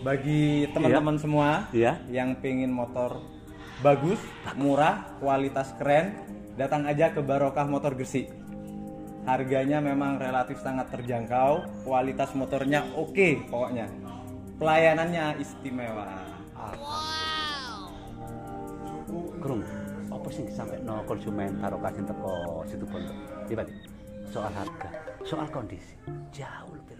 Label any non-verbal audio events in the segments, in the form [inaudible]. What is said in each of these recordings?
Bagi teman-teman semua Iya. yang pengen motor bagus, murah, kualitas keren, datang aja ke Barokah Motor Gresik. Harganya memang relatif sangat terjangkau, kualitas motornya oke pokoknya. Pelayanannya istimewa. Krung, apa sih sampai no konsumen barokah sing teko situ pondok? Iya. Soal harga, soal kondisi jauh lebih.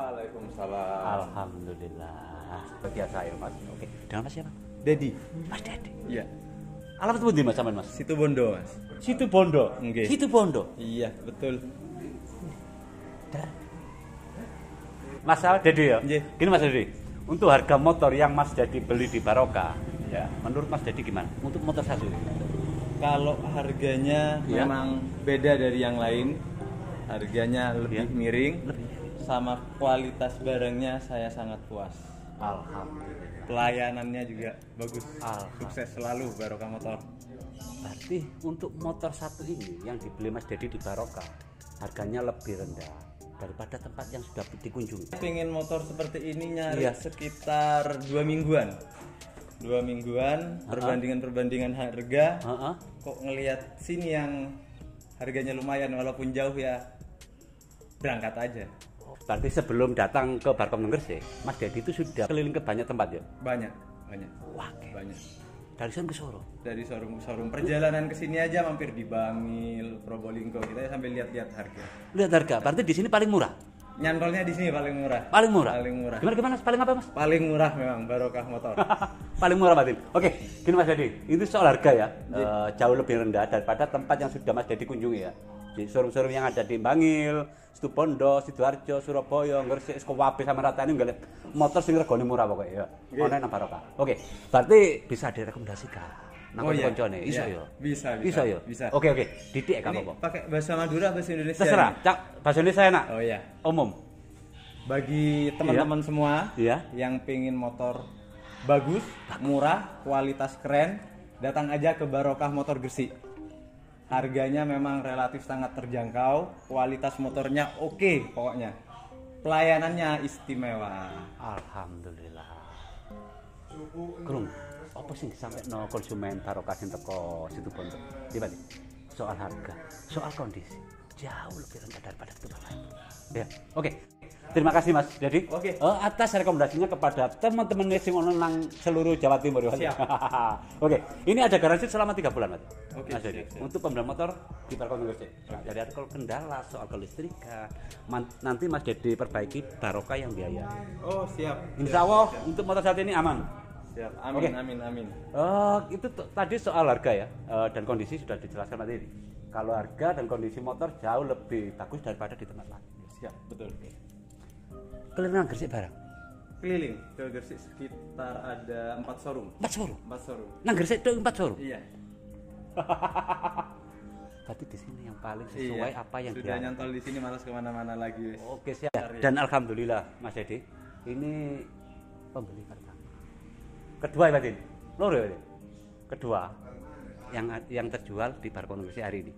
Waalaikumsalam. Alhamdulillah. Biasa ya Mas. Oke. Dengan Mas siapa? Dedi. Mas Dedi. Iya. Alamat pundi Mas sampean Mas? Situ Bondo, Mas. Situ Bondo. Nggih. Situ Bondo. Iya, betul. Mas Al Dedi ya. Nggih. Gini Mas Dedi. Untuk harga motor yang Mas Dedi beli di Barokah, ya, menurut Mas Dedi gimana? Untuk motor satu. Kalau harganya Iya. memang beda dari yang lain, harganya lebih Iya. miring, Lebih. Sama kualitas barangnya saya sangat puas. Alhamdulillah. Pelayanannya juga bagus, sukses selalu Barokah Motor. Berarti untuk motor satu ini yang dibeli Mas Dedi di Barokah, harganya lebih rendah daripada tempat yang sudah dikunjungi. Pengen motor seperti ini nyari Iya. sekitar dua mingguan, dua mingguan perbandingan-perbandingan harga. Heeh. Kok ngelihat sini yang harganya lumayan walaupun jauh ya berangkat aja. Berarti sebelum datang ke Barkom Gresik, Mas Dedi itu sudah keliling ke banyak tempat ya? Banyak, banyak, Wah, kayak banyak. dari sana ke Solo. dari showroom showroom perjalanan ke sini aja mampir di Bangil, Probolinggo kita ya sambil lihat-lihat harga. Lihat harga, berarti di sini paling murah. Nyantolnya di sini paling murah. Paling murah. Paling murah. Gimana gimana? Paling apa, Mas? Paling murah memang barokah motor. [laughs] paling murah Mas. Oke, gini Mas Dedi, itu soal harga ya, eh, jauh lebih rendah daripada tempat yang sudah Mas Dedi kunjungi ya. Di showroom-showroom yang ada di Bangil, Situbondo, Sidoarjo, Surabaya, Gresik, Sekowabe sama rata ini nggak motor sing regane murah pokoknya ya. Online nang barokah. Oke, berarti bisa direkomendasikan. Nang Oh, iya. koncone, iso Iya. ya. Bisa, Iso bisa, ya. bisa. Oke, oke. Didik Ini apa-apa. pakai bahasa Madura bahasa Indonesia. Terserah? Cak. Bahasa Indonesia enak. Oh iya. Umum. Bagi teman-teman semua Iya. yang pengen motor bagus, murah, kualitas keren, datang aja ke Barokah Motor Gresik. Harganya memang relatif sangat terjangkau, kualitas motornya oke pokoknya. Pelayanannya istimewa. Alhamdulillah. Krung, apa sih sampai no konsumen barokah sing teko situ? Iya Pak. Soal harga, soal kondisi jauh lebih rendah daripada tempat lain. Ya, oke. Terima kasih Mas Dedi. Oke. Eh, atas rekomendasinya kepada teman-teman ono nang seluruh Jawa Timur. [laughs] oke, ini ada garansi selama tiga bulan Mas. Oke, Mas siap, siap. Untuk pembelian motor di Barokah Gresik. Nah, jadi ada kalau kendala soal kelistrikan, nanti Mas Dedi perbaiki barokah yang biaya. Oh siap. Insya Allah untuk motor saat ini aman. Siap. Amin Oke. amin amin. Eh, itu tadi soal harga ya eh, dan kondisi sudah dijelaskan tadi. Kalau harga dan kondisi motor jauh lebih bagus daripada di tempat lain. Siap betul. Keliling Gresik barang. Keliling ke Gresik sekitar ada empat showroom. Empat showroom. Empat showroom. Nang Gresik itu empat showroom. Iya. [laughs] Berarti di sini yang paling sesuai Iya. apa yang sudah dia. nyantol di sini malas ke mana-mana lagi. wes. Oke siap. Dan alhamdulillah Mas Edi, ini pembeli pertama. Kedua ya Batin. Loro ya Batin? Kedua yang yang terjual di Barkon Gresik hari ini.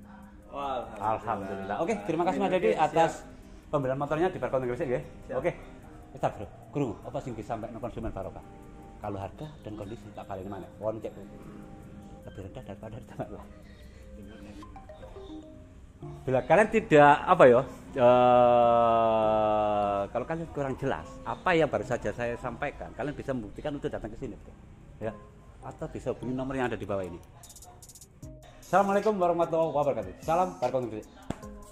Wah, Alhamdulillah. Oke, terima kasih Mas Dedi siap. Pembelian motornya di Gresik ya. Siap. Oke. Kita bro, kru, apa sih disampaikan konsumen barokah? Kalau harga dan kondisi tak paling mana? Pohon cek lebih rendah daripada di tempat lain. Bila kalian tidak apa ya, eh, kalau kalian kurang jelas apa yang baru saja saya sampaikan, kalian bisa membuktikan untuk datang ke sini, bro. ya, atau bisa hubungi nomor yang ada di bawah ini. Assalamualaikum warahmatullahi wabarakatuh. Salam Barkon Gresik.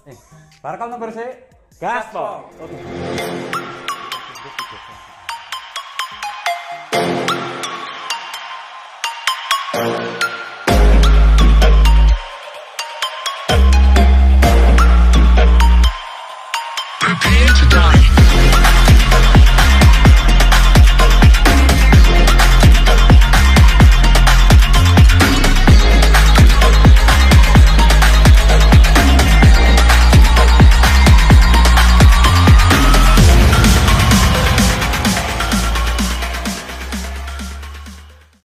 Eh, Barkon Gresik. Gasball. Okay.